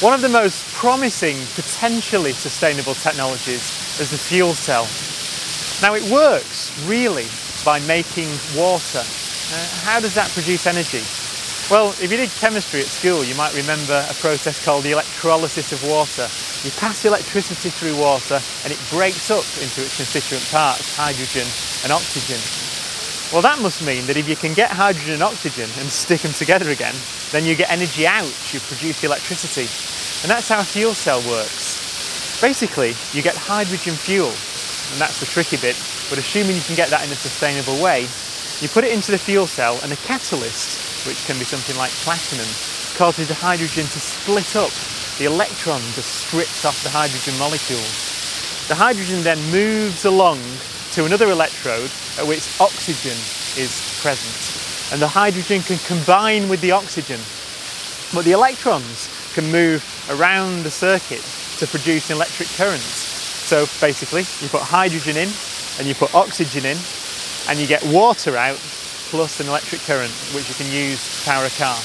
One of the most promising, potentially sustainable technologies is the fuel cell. Now it works really by making water. Uh, how does that produce energy? Well, if you did chemistry at school, you might remember a process called the electrolysis of water. You pass electricity through water and it breaks up into its constituent parts, hydrogen and oxygen. Well, that must mean that if you can get hydrogen and oxygen and stick them together again, then you get energy out, you produce electricity. And that's how a fuel cell works. Basically, you get hydrogen fuel, and that's the tricky bit, but assuming you can get that in a sustainable way, you put it into the fuel cell and a catalyst, which can be something like platinum, causes the hydrogen to split up. The electron just strips off the hydrogen molecules. The hydrogen then moves along to another electrode at which oxygen is present. And the hydrogen can combine with the oxygen. But the electrons can move around the circuit to produce an electric current. So basically, you put hydrogen in and you put oxygen in and you get water out plus an electric current which you can use to power a car.